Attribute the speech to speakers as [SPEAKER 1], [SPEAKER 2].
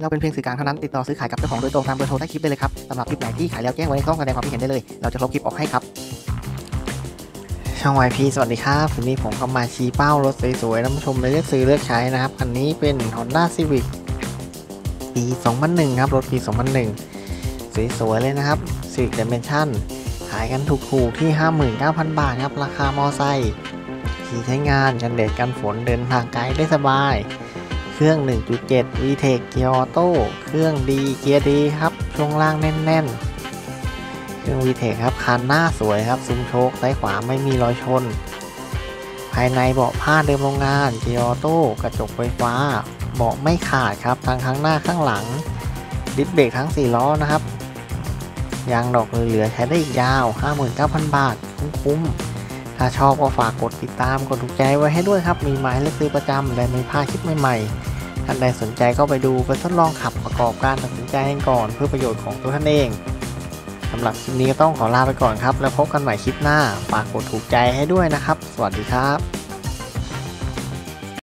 [SPEAKER 1] เราเป็นเพียงสื่อกลางเท่านั้น ติดต่อซื้อขายกับเจ้าของโดยตรงตามเบอร์โทรใต้คลิปได้เลยครับสำหรับคลิปไหนที่ขายแล้วแจ้งไว้ในช่องแสดงความคิดเห็นได้เลย เราจะลบคลิปออกให้ครับ ช่อง YP สวัสดีครับวันนี้ผมก็มาชี้เป้ารถสวยๆน้ำชมเลยเลือกซื้อเลือกใช้นะครับคันนี้เป็น Honda Civic ปี 2001 ครับรถปี 2001 สวยๆเลยนะครับ Civic Dimension ขายกันถูกๆที่ 59,000 บาทครับราคามอไซค์ขี่ใช้งานกันแดดกันฝนเดินทางไกลได้สบาย เครื่อง 1.7 VTEC เกียร์ออโต้เครื่องดีเกียร์ดีครับ ช่วงล่างแน่นๆ เครื่อง VTEC ครับคันหน้าสวยครับ ซุ้มโช้คซ้ายขวาไม่มีรอยชน ภายในเบาะผ้าเดิมโรงงาน เกียร์ออโต้กระจกไฟฟ้า เบาะไม่ขาดครับทั้งข้างหน้าข้างหลัง ดิสเบรกทั้ง 4 ล้อนะครับยางดอกเหลือใช้ได้อีกยาว 59,000 บาท คุ้มๆ ถ้าชอบก็ฝากกดติดตาม กดถูกใจไว้ให้ด้วยครับ มีหมายเลขซื้อประจำ และไม่พลาดคลิปใหม่ๆ ท่านใดสนใจก็ไปดูไปทดลองขับประกอบการตัดสินใจกันก่อนเพื่อประโยชน์ของตัวท่านเองสำหรับคลิปนี้ก็ต้องขอลาไปก่อนครับ แล้วพบกันใหม่คลิปหน้า ฝากกดถูกใจให้ด้วยนะครับ สวัสดีครับ